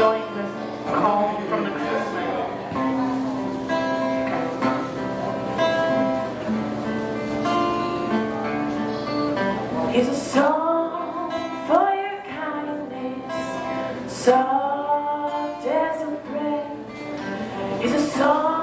enjoying from the. Here's a song for your kindness, soft as a breath. Here's a song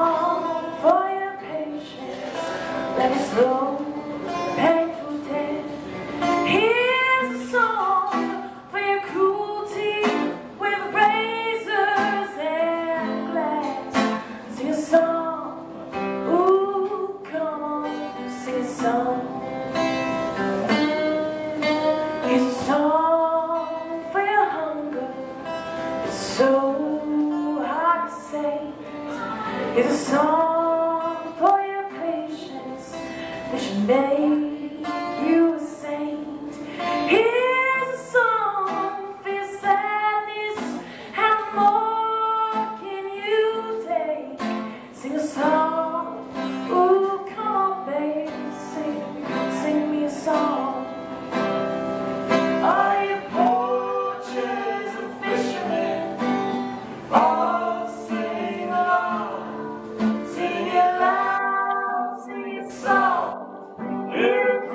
song for your patience that should make you a saint. Here's a song for your sadness. How more can you take? Sing a song.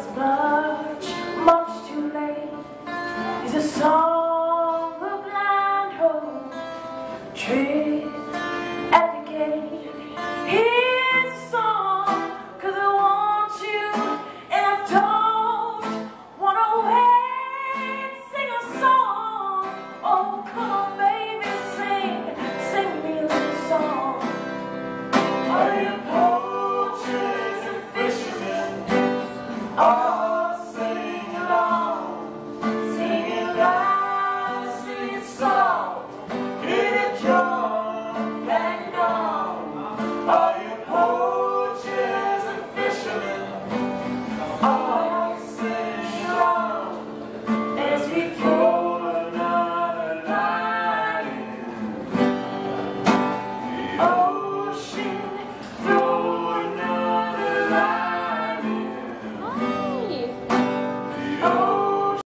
it's much, much too late. Is a song of blind hope.